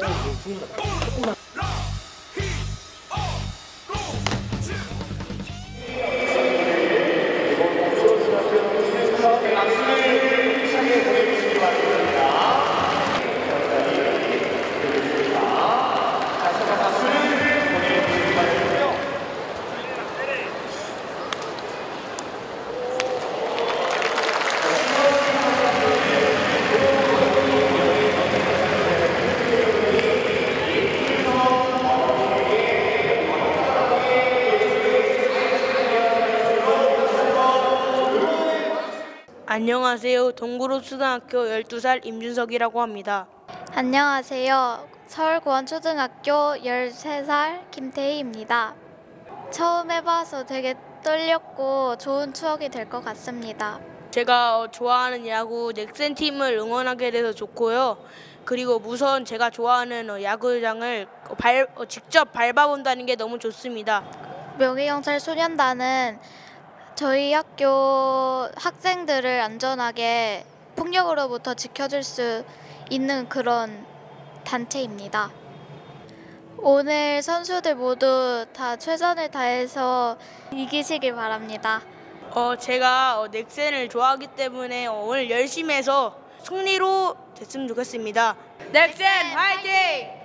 ほら。 안녕하세요. 동구로 초등학교 12살 임준석이라고 합니다. 안녕하세요. 서울고원초등학교 13살 김태희입니다. 처음 해봐서 되게 떨렸고 좋은 추억이 될 것 같습니다. 제가 어, 좋아하는 야구 넥센 팀을 응원하게 돼서 좋고요. 그리고 우선 제가 좋아하는 어, 야구장을 어, 발, 어, 직접 밟아본다는 게 너무 좋습니다. 명예경찰 소년단은 저희 학교 학생들을 안전하게 폭력으로부터 지켜줄 수 있는 그런 단체입니다. 오늘 선수들 모두 다 최선을 다해서 이기시길 바랍니다. 어, 제가 어, 넥센을 좋아하기 때문에 어, 오늘 열심히 해서 승리로 됐으면 좋겠습니다. 넥센 화이팅!